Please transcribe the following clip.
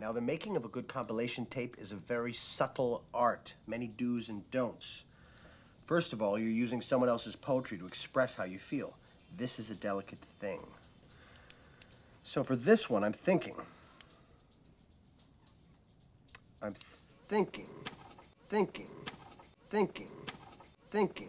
Now, the making of a good compilation tape is a very subtle art, many do's and don'ts. First of all, you're using someone else's poetry to express how you feel. This is a delicate thing. So for this one, I'm thinking. I'm thinking, thinking, thinking, thinking.